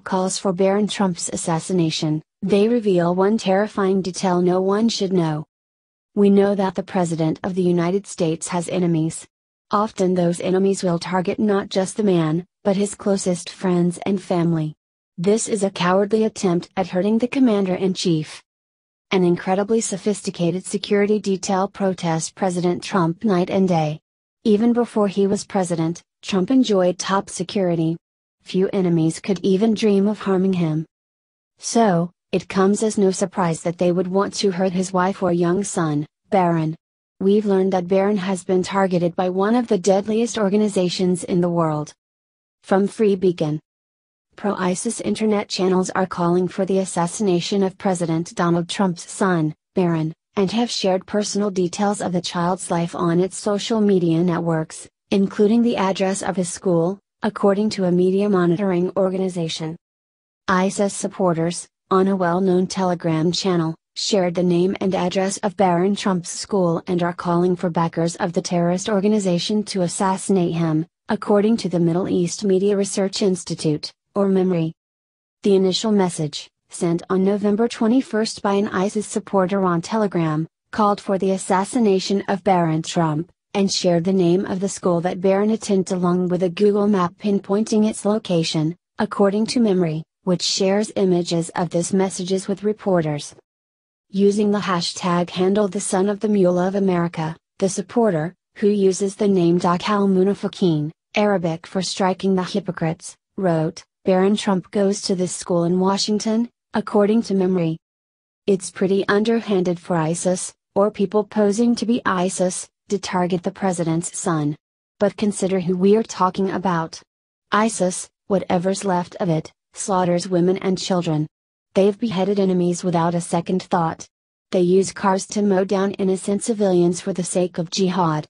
Group calls for Barron Trump's assassination, they reveal one terrifying detail no one should know. We know that the President of the United States has enemies. Often those enemies will target not just the man, but his closest friends and family. This is a cowardly attempt at hurting the Commander in Chief. An incredibly sophisticated security detail protests President Trump night and day. Even before he was president, Trump enjoyed top security. Few enemies could even dream of harming him. So, it comes as no surprise that they would want to hurt his wife or young son, Barron. We've learned that Barron has been targeted by one of the deadliest organizations in the world. From Free Beacon Pro ISIS internet channels are calling for the assassination of President Donald Trump's son, Barron, and have shared personal details of the child's life on its social media networks, including the address of his school, according to a media monitoring organization. ISIS supporters, on a well-known Telegram channel, shared the name and address of Barron Trump's school and are calling for backers of the terrorist organization to assassinate him, according to the Middle East Media Research Institute, or MEMRI. The initial message, sent on November 21 by an ISIS supporter on Telegram, called for the assassination of Barron Trump, and shared the name of the school that Barron attended along with a Google map pinpointing its location, according to MEMRI, which shares images of this messages with reporters. Using the hashtag handle the son of the mule of America, the supporter, who uses the name Dakal Munafiqeen, Arabic for striking the hypocrites, wrote, Barron Trump goes to this school in Washington, according to MEMRI. It's pretty underhanded for ISIS, or people posing to be ISIS, to target the president's son. But consider who we're talking about. ISIS, whatever's left of it, slaughters women and children. They've beheaded enemies without a second thought. They use cars to mow down innocent civilians for the sake of jihad.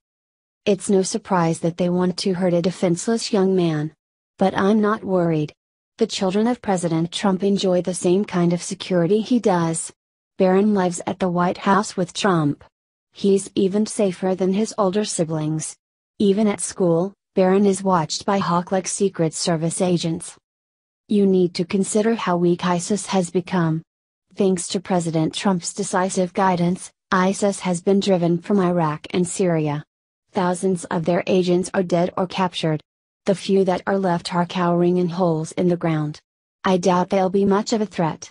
It's no surprise that they want to hurt a defenseless young man. But I'm not worried. The children of President Trump enjoy the same kind of security he does. Barron lives at the White House with Trump. He's even safer than his older siblings. Even at school, Barron is watched by hawk like Secret Service agents you need to consider how weak ISIS has become. Thanks to President Trump's decisive guidance, ISIS has been driven from Iraq and Syria. Thousands of their agents are dead or captured. The few that are left are cowering in holes in the ground. I doubt they'll be much of a threat.